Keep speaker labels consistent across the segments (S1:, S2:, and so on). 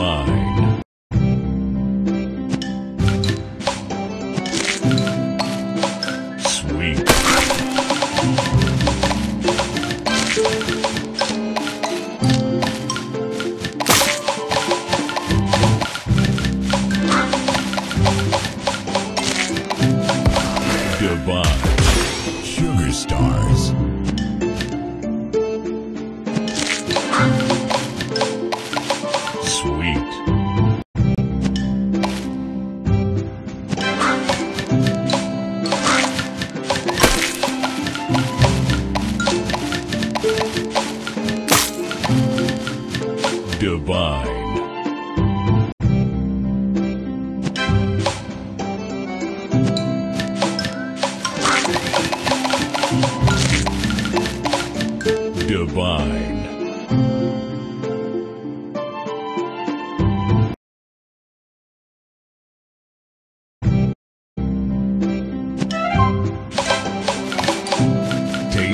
S1: fine. Sweet. Divine. Sugar Star. Divine. Divine.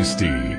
S1: Tasty.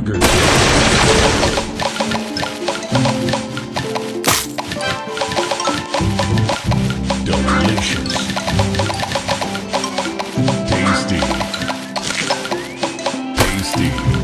S1: burger. Delicious. Tasty. Tasty.